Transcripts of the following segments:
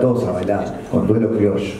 Todos a bailar con duelo criollo.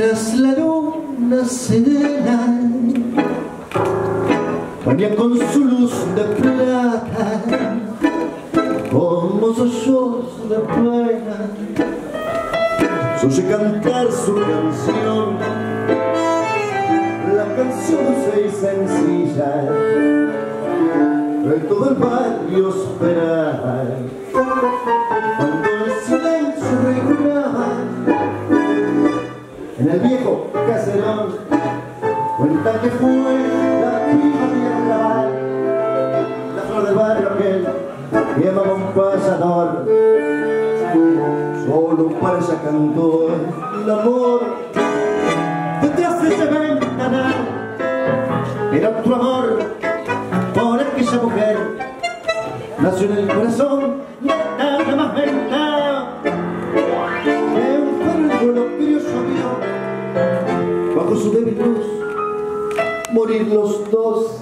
Mientras la luna serena baña con su luz de plata como sollozos de pena se cantar su canción. La canción dulce y sencilla de todo el barrio espera cuando en el viejo caserón cuenta que fue la prima de la flor del barrio aquel que llamaba un pasador solo para ella cantó el amor. Detrás de ese ventanal era otro amor por aquella mujer. Nació en el corazón de nada más verdad bajo su débil luz morir los dos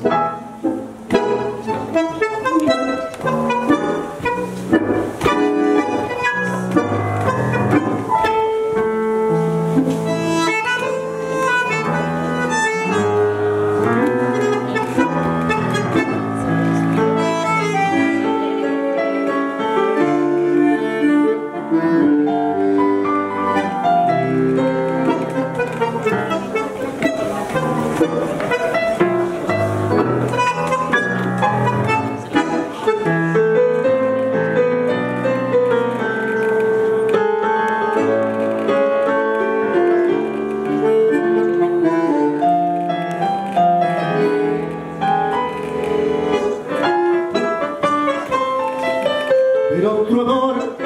pero otro amor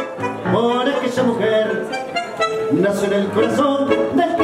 por aquella mujer nació en el corazón del